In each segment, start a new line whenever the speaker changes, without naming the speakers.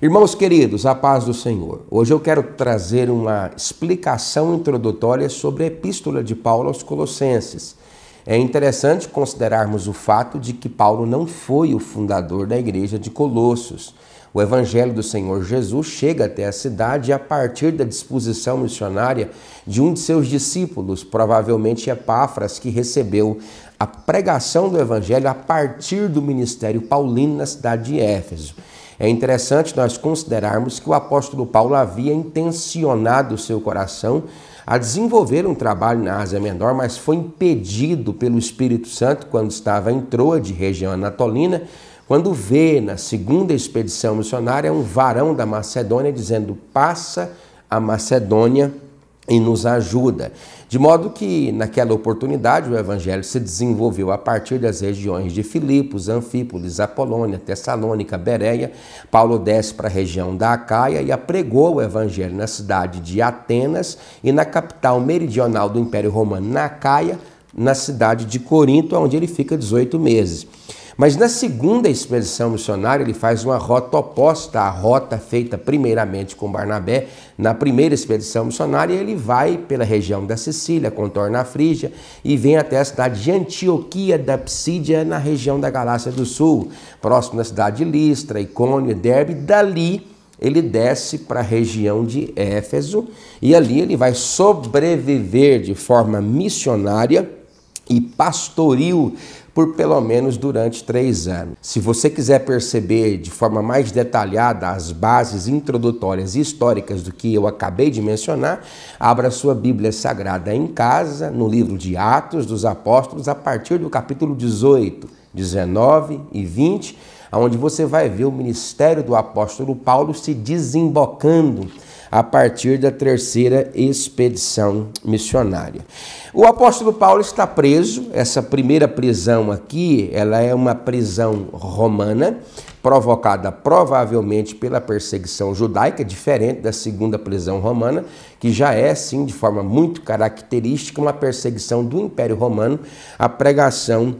Irmãos queridos, a paz do Senhor. Hoje eu quero trazer uma explicação introdutória sobre a epístola de Paulo aos Colossenses. É interessante considerarmos o fato de que Paulo não foi o fundador da igreja de Colossos. O evangelho do Senhor Jesus chega até a cidade a partir da disposição missionária de um de seus discípulos, provavelmente Epáfras, que recebeu a pregação do evangelho a partir do ministério paulino na cidade de Éfeso. É interessante nós considerarmos que o apóstolo Paulo havia intencionado o seu coração a desenvolver um trabalho na Ásia Menor, mas foi impedido pelo Espírito Santo quando estava em Troade, região anatolina, quando vê na segunda expedição missionária um varão da Macedônia dizendo: passa a Macedônia e nos ajuda. De modo que, naquela oportunidade, o evangelho se desenvolveu a partir das regiões de Filipos, Anfípolis, Apolônia, Tessalônica, Bereia. Paulo desce para a região da Acaia e apregou o evangelho na cidade de Atenas e na capital meridional do Império Romano, na Acaia, na cidade de Corinto, onde ele fica 18 meses. Mas na segunda expedição missionária, ele faz uma rota oposta à rota feita primeiramente com Barnabé. Na primeira expedição missionária, ele vai pela região da Sicília, contorna a Frígia e vem até a cidade de Antioquia da Psídia, na região da Galácia do Sul, próximo da cidade de Listra, Icônio, Derbe. Dali, ele desce para a região de Éfeso e ali ele vai sobreviver de forma missionária e pastoril por pelo menos durante três anos. Se você quiser perceber de forma mais detalhada as bases introdutórias e históricas do que eu acabei de mencionar, abra sua Bíblia Sagrada em casa, no livro de Atos dos Apóstolos, a partir do capítulo 18, 19 e 20, onde você vai ver o ministério do apóstolo Paulo se desembocando a partir da terceira expedição missionária. O apóstolo Paulo está preso, essa primeira prisão aqui, ela é uma prisão romana, provocada provavelmente pela perseguição judaica, diferente da segunda prisão romana, que já é, sim, de forma muito característica, uma perseguição do Império Romano, a pregação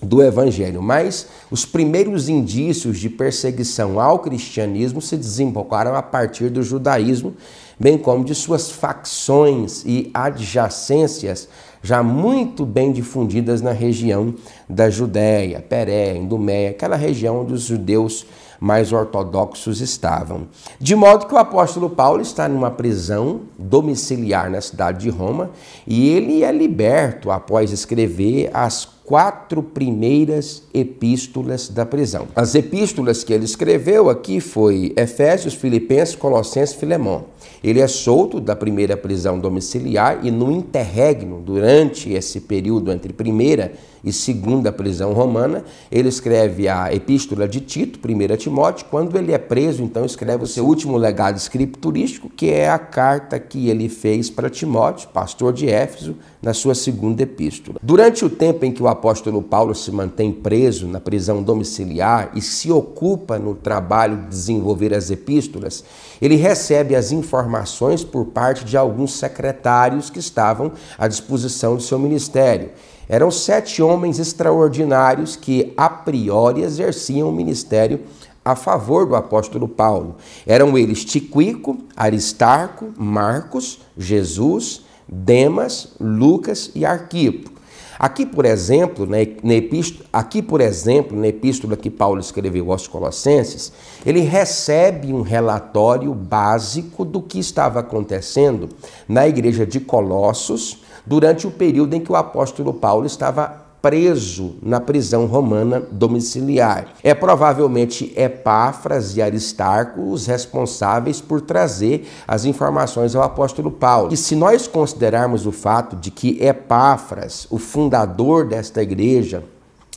do Evangelho, mas os primeiros indícios de perseguição ao cristianismo se desembocaram a partir do judaísmo, bem como de suas facções e adjacências já muito bem difundidas na região da Judéia, Peré, Idumeia, aquela região onde os judeus mais ortodoxos estavam. De modo que o apóstolo Paulo está numa prisão domiciliar na cidade de Roma e ele é liberto após escrever as quatro primeiras epístolas da prisão. As epístolas que ele escreveu aqui foi Efésios, Filipenses, Colossenses, Filemão. Ele é solto da primeira prisão domiciliar e no interregno, durante esse período entre primeira segunda prisão romana, ele escreve a epístola de Tito, 1 Timóteo. Quando ele é preso, então escreve o seu último legado escriturístico, que é a carta que ele fez para Timóteo, pastor de Éfeso, na sua segunda epístola. Durante o tempo em que o apóstolo Paulo se mantém preso na prisão domiciliar e se ocupa no trabalho de desenvolver as epístolas, ele recebe as informações por parte de alguns secretários que estavam à disposição do seu ministério. Eram sete homens extraordinários que, a priori, exerciam o ministério a favor do apóstolo Paulo. Eram eles Tiquico, Aristarco, Marcos, Jesus, Demas, Lucas e Arquipo. Aqui, por exemplo, na epístola, aqui, por exemplo, na epístola que Paulo escreveu aos Colossenses, ele recebe um relatório básico do que estava acontecendo na igreja de Colossos durante o período em que o apóstolo Paulo estava preso na prisão romana domiciliar. É provavelmente Epáfras e Aristarco os responsáveis por trazer as informações ao apóstolo Paulo. E se nós considerarmos o fato de que Epáfras, o fundador desta igreja,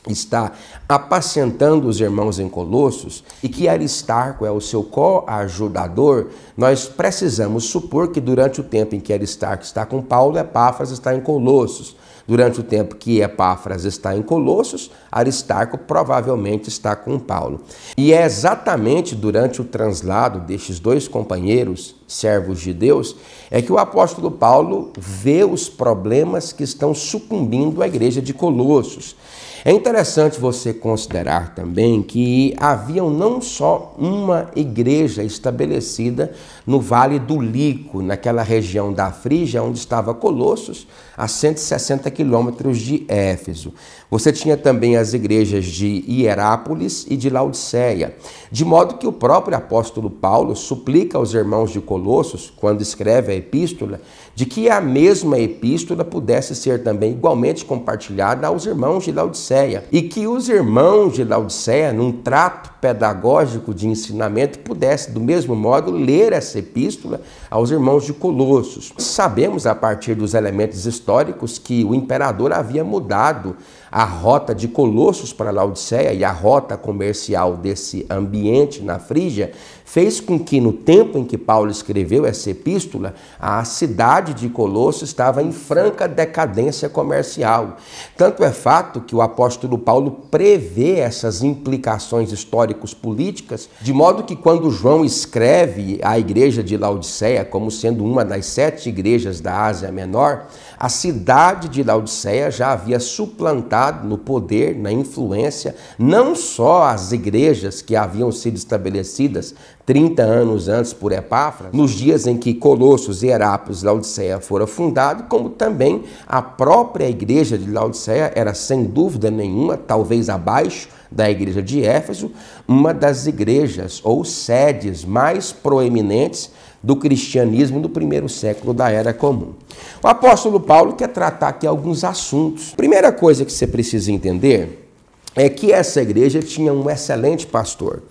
está apacentando os irmãos em Colossos e que Aristarco é o seu coajudador, nós precisamos supor que durante o tempo em que Aristarco está com Paulo, Epáfras está em Colossos. Durante o tempo que Epáfras está em Colossos, Aristarco provavelmente está com Paulo. E é exatamente durante o translado destes dois companheiros, servos de Deus, é que o apóstolo Paulo vê os problemas que estão sucumbindo à igreja de Colossos. É interessante você considerar também que haviam não só uma igreja estabelecida no Vale do Lico, naquela região da Frígia, onde estava Colossos, a 160 quilômetros de Éfeso. Você tinha também as igrejas de Hierápolis e de Laodiceia, de modo que o próprio apóstolo Paulo suplica aos irmãos de Colossos, quando escreve a epístola, de que a mesma epístola pudesse ser também igualmente compartilhada aos irmãos de Laodiceia e que os irmãos de Laodiceia, num trato pedagógico de ensinamento, pudesse do mesmo modo ler essa epístola aos irmãos de Colossos. Sabemos a partir dos elementos históricos que o imperador havia mudado a rota de Colossos para Laodiceia e a rota comercial desse ambiente na Frígia fez com que, no tempo em que Paulo escreveu essa epístola, a cidade de Colosso estava em franca decadência comercial. Tanto é fato que o apóstolo Paulo prevê essas implicações históricos políticas, de modo que quando João escreve a igreja de Laodiceia como sendo uma das sete igrejas da Ásia Menor, a cidade de Laodiceia já havia suplantado no poder, na influência, não só as igrejas que haviam sido estabelecidas 30 anos antes por Epáfras, nos dias em que Colossos, Herápolis e Laodiceia foram fundados, como também a própria igreja de Laodiceia era, sem dúvida nenhuma, talvez abaixo da igreja de Éfeso, uma das igrejas ou sedes mais proeminentes do cristianismo do primeiro século da Era Comum. O apóstolo Paulo quer tratar aqui alguns assuntos. Primeira coisa que você precisa entender é que essa igreja tinha um excelente pastor.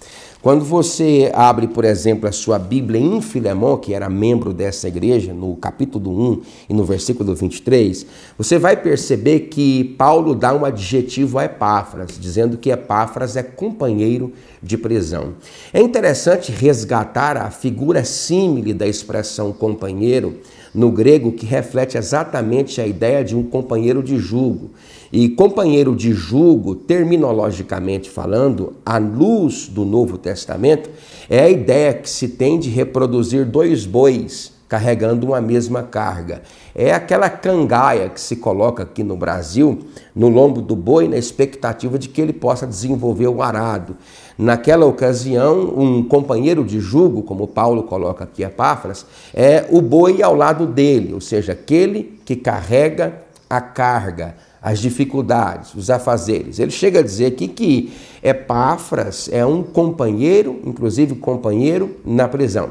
Quando você abre, por exemplo, a sua Bíblia em Filemão, que era membro dessa igreja, no capítulo 1 e no versículo 23, você vai perceber que Paulo dá um adjetivo a Epáfras, dizendo que Epáfras é companheiro de prisão. É interessante resgatar a figura símile da expressão companheiro no grego, que reflete exatamente a ideia de um companheiro de jugo. E companheiro de jugo, terminologicamente falando, à luz do Novo Testamento, é a ideia que se tem de reproduzir dois bois carregando uma mesma carga. É aquela cangaia que se coloca aqui no Brasil no lombo do boi na expectativa de que ele possa desenvolver o arado. Naquela ocasião, um companheiro de jugo, como Paulo coloca aqui Epáfras, é o boi ao lado dele, ou seja, aquele que carrega a carga as dificuldades, os afazeres. Ele chega a dizer aqui que Epáfras é um companheiro, inclusive companheiro na prisão.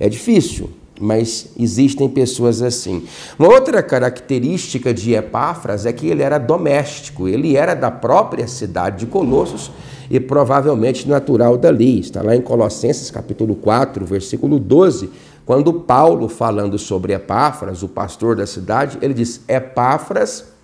É difícil, mas existem pessoas assim. Uma outra característica de Epáfras é que ele era doméstico, ele era da própria cidade de Colossos e provavelmente natural dali. Está lá em Colossenses capítulo 4, versículo 12, quando Paulo falando sobre Epáfras, o pastor da cidade, ele diz: Epáfras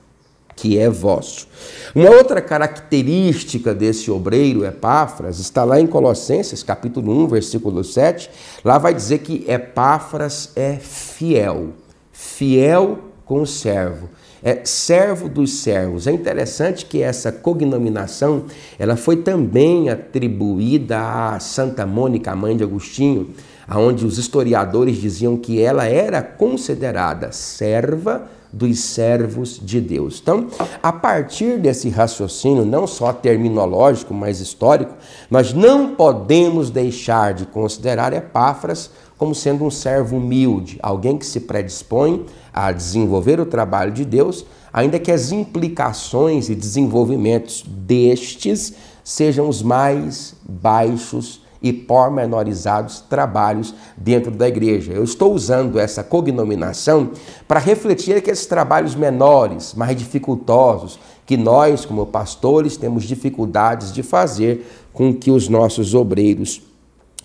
que é vosso. Uma outra característica desse obreiro Epáfras está lá em Colossenses, capítulo 1, versículo 7. Lá vai dizer que Epáfras é fiel, fiel com o servo. É servo dos servos. É interessante que essa cognominação, ela foi também atribuída a Santa Mônica, mãe de Agostinho, aonde os historiadores diziam que ela era considerada serva dos servos de Deus. Então, a partir desse raciocínio, não só terminológico, mas histórico, nós não podemos deixar de considerar Epáfras como sendo um servo humilde, alguém que se predispõe a desenvolver o trabalho de Deus, ainda que as implicações e desenvolvimentos destes sejam os mais baixos e pormenorizados trabalhos dentro da igreja. Eu estou usando essa cognominação para refletir aqueles trabalhos menores, mais dificultosos, que nós, como pastores, temos dificuldades de fazer com que os nossos obreiros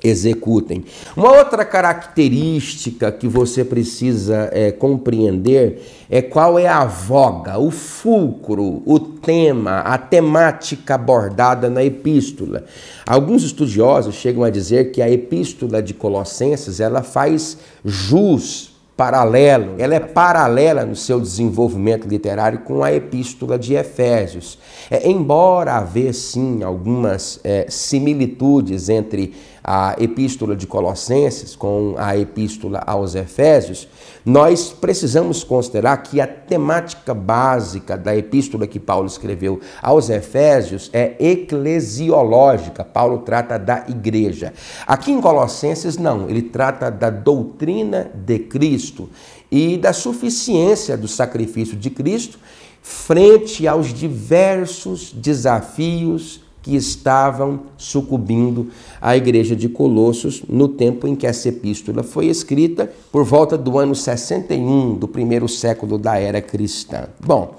executem. Uma outra característica que você precisa é, compreender é qual é a voga, o fulcro, o tema, a temática abordada na epístola. Alguns estudiosos chegam a dizer que a epístola de Colossenses ela faz jus paralelo, ela é paralela no seu desenvolvimento literário com a Epístola de Efésios. É, embora haver sim algumas é, similitudes entre a Epístola de Colossenses com a Epístola aos Efésios, nós precisamos considerar que a temática básica da epístola que Paulo escreveu aos Efésios é eclesiológica. Paulo trata da igreja. Aqui em Colossenses, não, ele trata da doutrina de Cristo e da suficiência do sacrifício de Cristo frente aos diversos desafios que estavam sucumbindo à igreja de Colossos no tempo em que essa epístola foi escrita, por volta do ano 61 do primeiro século da era cristã. Bom,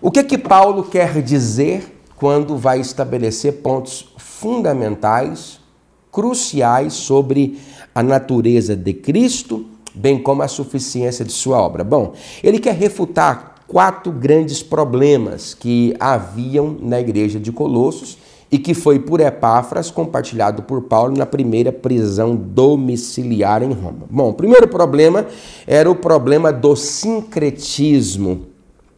o que que Paulo quer dizer quando vai estabelecer pontos fundamentais, cruciais sobre a natureza de Cristo, bem como a suficiência de sua obra? Bom, ele quer refutar quatro grandes problemas que haviam na igreja de Colossos e que foi por Epáfras compartilhado por Paulo na primeira prisão domiciliar em Roma. Bom, o primeiro problema era o problema do sincretismo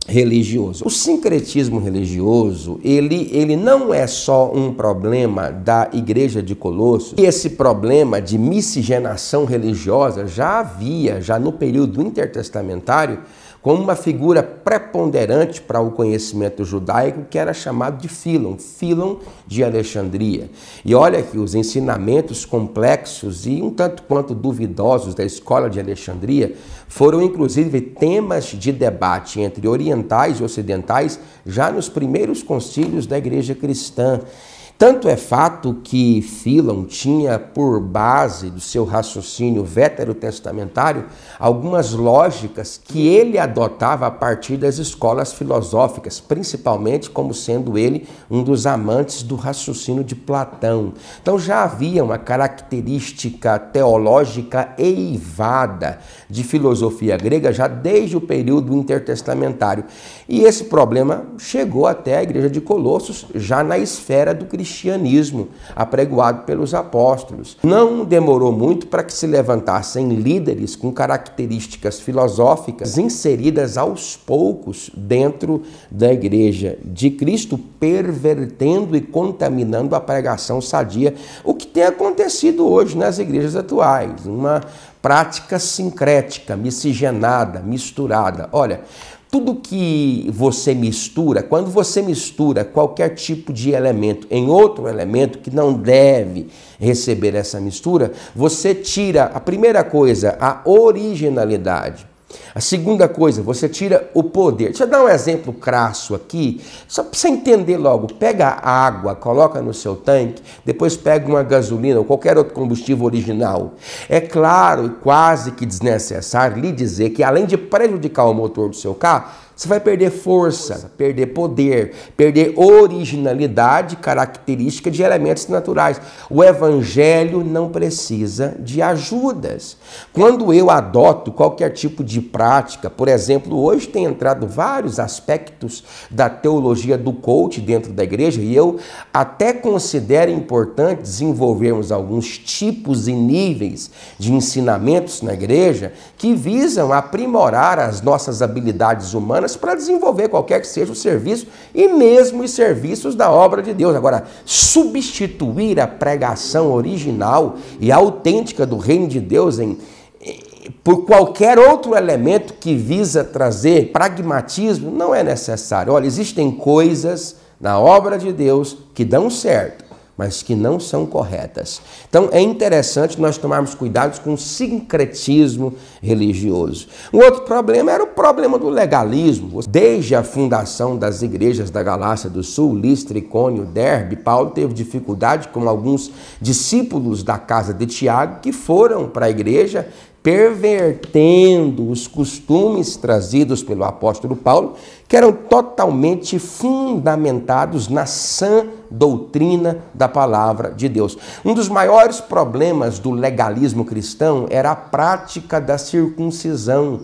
religioso. O sincretismo religioso, ele, ele não é só um problema da igreja de Colossos. Esse problema de miscigenação religiosa já havia, já no período intertestamentário, como uma figura preponderante para o conhecimento judaico que era chamado de Filon, Filon de Alexandria. E olha que os ensinamentos complexos e um tanto quanto duvidosos da escola de Alexandria foram inclusive temas de debate entre orientais e ocidentais já nos primeiros concílios da igreja cristã. Tanto é fato que Philon tinha por base do seu raciocínio veterotestamentário algumas lógicas que ele adotava a partir das escolas filosóficas, principalmente como sendo ele um dos amantes do raciocínio de Platão. Então já havia uma característica teológica eivada de filosofia grega já desde o período intertestamentário. E esse problema chegou até a igreja de Colossos já na esfera do cristianismo cristianismo apregoado pelos apóstolos. Não demorou muito para que se levantassem líderes com características filosóficas inseridas aos poucos dentro da igreja de Cristo, pervertendo e contaminando a pregação sadia, o que tem acontecido hoje nas igrejas atuais, uma prática sincrética, miscigenada, misturada. Olha, tudo que você mistura, quando você mistura qualquer tipo de elemento em outro elemento que não deve receber essa mistura, você tira a primeira coisa, a originalidade. A segunda coisa, você tira o poder. Deixa eu dar um exemplo crasso aqui, só para você entender logo. Pega água, coloca no seu tanque, depois pega uma gasolina ou qualquer outro combustível original. É claro e quase que desnecessário lhe dizer que além de prejudicar o motor do seu carro, você vai perder força, perder poder, perder originalidade, característica de elementos naturais. O evangelho não precisa de ajudas. Quando eu adoto qualquer tipo de prática, por exemplo, hoje tem entrado vários aspectos da teologia do coach dentro da igreja e eu até considero importante desenvolvermos alguns tipos e níveis de ensinamentos na igreja que visam aprimorar as nossas habilidades humanas para desenvolver qualquer que seja o serviço e mesmo os serviços da obra de Deus. Agora, substituir a pregação original e autêntica do reino de Deus em por qualquer outro elemento que visa trazer pragmatismo não é necessário. Olha, existem coisas na obra de Deus que dão certo mas que não são corretas. Então é interessante nós tomarmos cuidado com o sincretismo religioso. Um outro problema era o problema do legalismo. Desde a fundação das igrejas da Galácia do Sul, Listra, Icônio, Derbe, Paulo teve dificuldade com alguns discípulos da casa de Tiago que foram para a igreja pervertendo os costumes trazidos pelo apóstolo Paulo, que eram totalmente fundamentados na sã doutrina da palavra de Deus. Um dos maiores problemas do legalismo cristão era a prática da circuncisão.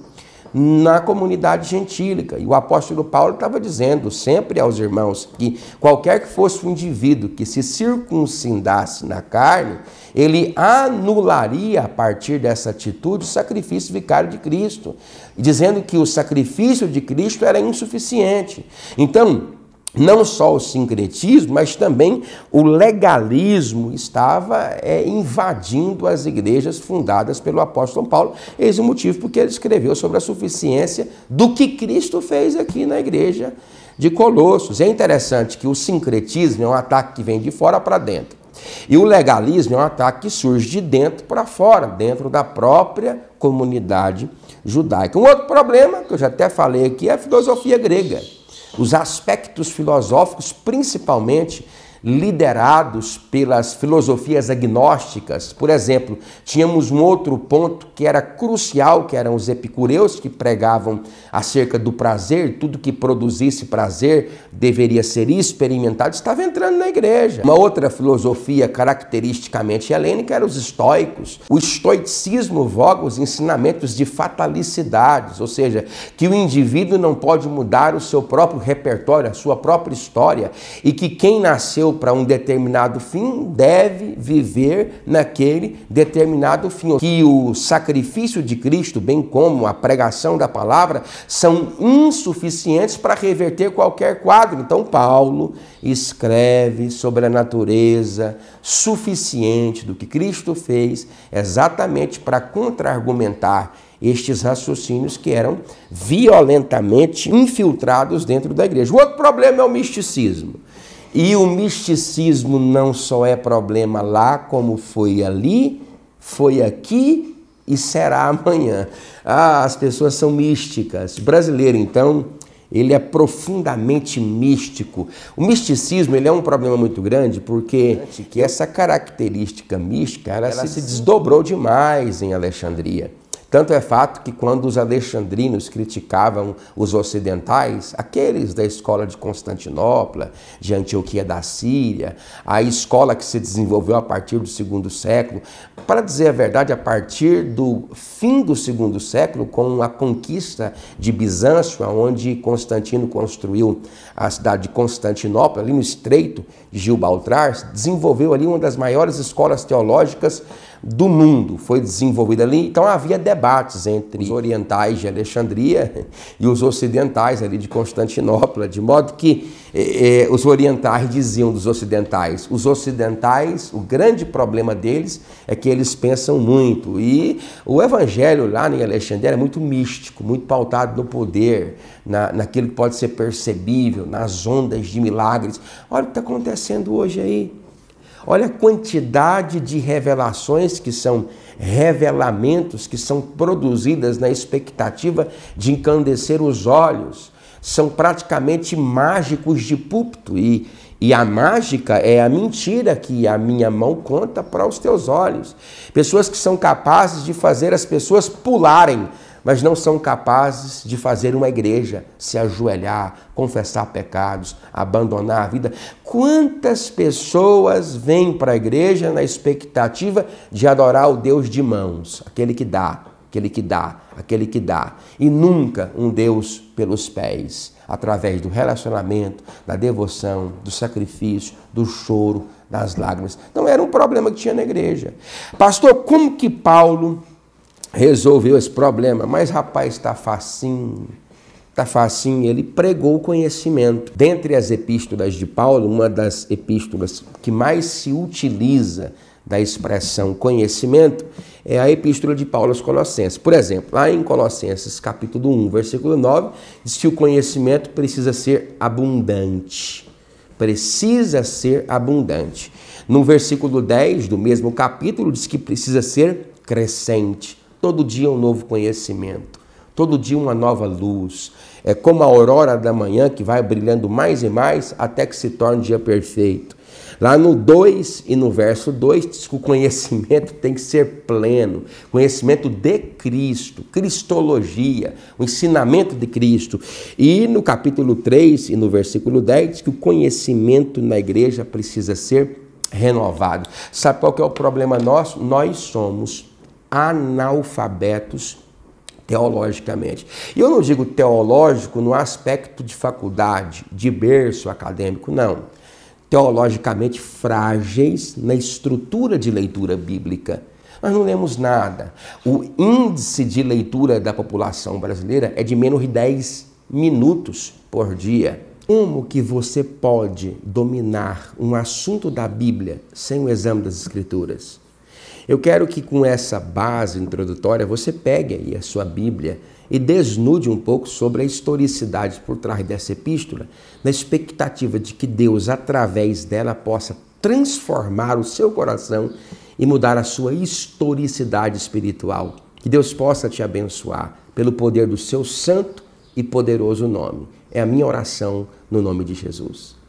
Na comunidade gentílica. E o apóstolo Paulo estava dizendo sempre aos irmãos que qualquer que fosse o indivíduo que se circuncidasse na carne, ele anularia a partir dessa atitude o sacrifício vicário de Cristo, dizendo que o sacrifício de Cristo era insuficiente. Então, não só o sincretismo, mas também o legalismo estava é, invadindo as igrejas fundadas pelo apóstolo Paulo. Eis o motivo porque ele escreveu sobre a suficiência do que Cristo fez aqui na igreja de Colossos. É interessante que o sincretismo é um ataque que vem de fora para dentro. E o legalismo é um ataque que surge de dentro para fora, dentro da própria comunidade judaica. Um outro problema, que eu já até falei aqui, é a filosofia grega os aspectos filosóficos, principalmente liderados pelas filosofias agnósticas. Por exemplo, tínhamos um outro ponto que era crucial, que eram os epicureus que pregavam acerca do prazer, tudo que produzisse prazer deveria ser experimentado, estava entrando na igreja. Uma outra filosofia caracteristicamente helênica era os estoicos. O estoicismo voga os ensinamentos de fatalicidades, ou seja, que o indivíduo não pode mudar o seu próprio repertório, a sua própria história, e que quem nasceu para um determinado fim deve viver naquele determinado fim. Que o sacrifício de Cristo, bem como a pregação da palavra, são insuficientes para reverter qualquer quadro. Então, Paulo escreve sobre a natureza suficiente do que Cristo fez, exatamente para contra-argumentar estes raciocínios que eram violentamente infiltrados dentro da igreja. O outro problema é o misticismo. E o misticismo não só é problema lá, como foi ali, foi aqui e será amanhã. Ah, as pessoas são místicas. O brasileiro, então, ele é profundamente místico. O misticismo ele é um problema muito grande porque que essa característica mística ela, ela se desdobrou demais em Alexandria. Tanto é fato que quando os alexandrinos criticavam os ocidentais, aqueles da escola de Constantinopla, de Antioquia da Síria, a escola que se desenvolveu a partir do segundo século, para dizer a verdade, a partir do fim do segundo século, com a conquista de Bizâncio, onde Constantino construiu a cidade de Constantinopla, ali no estreito de Gibraltar, desenvolveu ali uma das maiores escolas teológicas do mundo foi desenvolvida ali. Então havia debates entre os orientais de Alexandria e os ocidentais ali de Constantinopla, de modo que eh, eh, os orientais diziam dos ocidentais, os ocidentais, o grande problema deles é que eles pensam muito. E o evangelho lá em Alexandria é muito místico, muito pautado no poder, na, naquilo que pode ser percebível, nas ondas de milagres. Olha o que está acontecendo hoje aí. Olha a quantidade de revelações que são revelamentos que são produzidas na expectativa de encandecer os olhos. São praticamente mágicos de púlpito e, e a mágica é a mentira que a minha mão conta para os teus olhos. Pessoas que são capazes de fazer as pessoas pularem mas não são capazes de fazer uma igreja, se ajoelhar, confessar pecados, abandonar a vida. Quantas pessoas vêm para a igreja na expectativa de adorar o Deus de mãos, aquele que dá, aquele que dá, aquele que dá, e nunca um Deus pelos pés, através do relacionamento, da devoção, do sacrifício, do choro, das lágrimas. Então era um problema que tinha na igreja. Pastor, como que Paulo resolveu esse problema. Mas, rapaz, está facinho. Está facinho. Ele pregou o conhecimento. Dentre as epístolas de Paulo, uma das epístolas que mais se utiliza da expressão conhecimento é a epístola de Paulo aos Colossenses. Por exemplo, lá em Colossenses capítulo 1, versículo 9, diz que o conhecimento precisa ser abundante. Precisa ser abundante. No versículo 10 do mesmo capítulo, diz que precisa ser crescente. Todo dia um novo conhecimento, todo dia uma nova luz. É como a aurora da manhã que vai brilhando mais e mais até que se torne um dia perfeito. Lá no 2 e no verso 2 diz que o conhecimento tem que ser pleno, conhecimento de Cristo, cristologia, o ensinamento de Cristo. E no capítulo 3 e no versículo 10 diz que o conhecimento na igreja precisa ser renovado. Sabe qual que é o problema nosso? Nós somos analfabetos teologicamente. E eu não digo teológico no aspecto de faculdade, de berço acadêmico, não. Teologicamente frágeis na estrutura de leitura bíblica. Nós não lemos nada. O índice de leitura da população brasileira é de menos de 10 minutos por dia. Como que você pode dominar um assunto da Bíblia sem o exame das Escrituras? Eu quero que com essa base introdutória você pegue aí a sua Bíblia e desnude um pouco sobre a historicidade por trás dessa epístola, na expectativa de que Deus, através dela, possa transformar o seu coração e mudar a sua historicidade espiritual. Que Deus possa te abençoar pelo poder do seu santo e poderoso nome. É a minha oração no nome de Jesus.